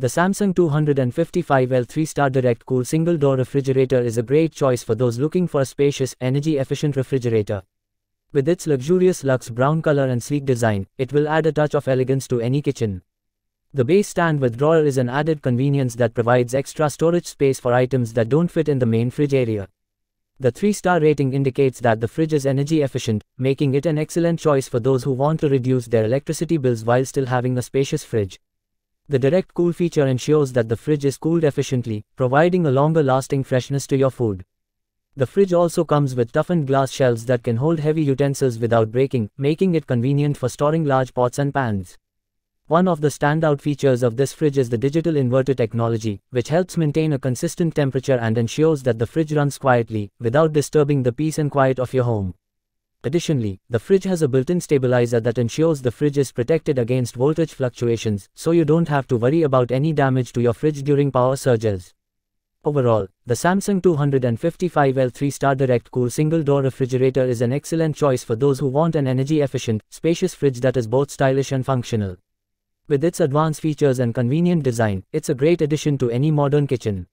The Samsung 255L 3-star direct cool single-door refrigerator is a great choice for those looking for a spacious, energy-efficient refrigerator. With its luxurious luxe brown color and sleek design, it will add a touch of elegance to any kitchen. The base stand with drawer is an added convenience that provides extra storage space for items that don't fit in the main fridge area. The 3-star rating indicates that the fridge is energy efficient, making it an excellent choice for those who want to reduce their electricity bills while still having a spacious fridge. The direct cool feature ensures that the fridge is cooled efficiently, providing a longer lasting freshness to your food. The fridge also comes with toughened glass shelves that can hold heavy utensils without breaking, making it convenient for storing large pots and pans. One of the standout features of this fridge is the digital inverter technology, which helps maintain a consistent temperature and ensures that the fridge runs quietly, without disturbing the peace and quiet of your home. Additionally, the fridge has a built-in stabilizer that ensures the fridge is protected against voltage fluctuations, so you don't have to worry about any damage to your fridge during power surges. Overall, the Samsung 255L 3-star direct cool single-door refrigerator is an excellent choice for those who want an energy-efficient, spacious fridge that is both stylish and functional. With its advanced features and convenient design, it's a great addition to any modern kitchen.